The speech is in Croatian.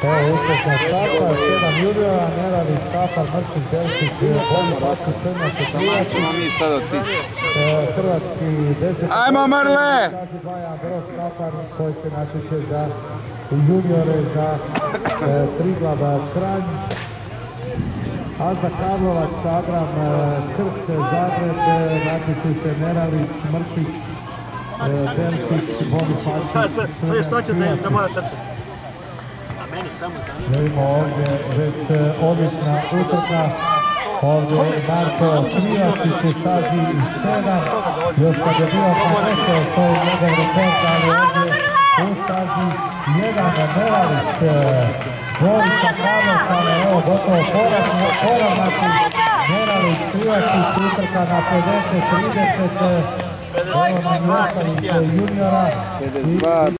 To je uspješna staka, 7 juniora, Neradić, Kafar, Mrčić, Delčić, Bolji, Pačko, Crnac, Petrijačić, ćemo mi sad otići. e, Hrvatski 10. Ajmo, Mrle! Brod, koji se natječe za juniore, za e, Triglav, Kranj, Alza Karlovac, Abram, e, Krš, Zagreb, natječe se Neralić, Mršić, e, Delčić, Boni, Pačko, Sad sad je sočio da, mora trčati. A meni samo zanima. Ovdje već utrka. Ovdje Marko Trijačić u stazi 7. Još kad je bio Paneto, to je njegov rekord, ali ovdje stazi 1 Melarić. Gorica Karlovac, ali evo gotovo poravnati. Melarić, Trijačić, utrka na 50-30. Evo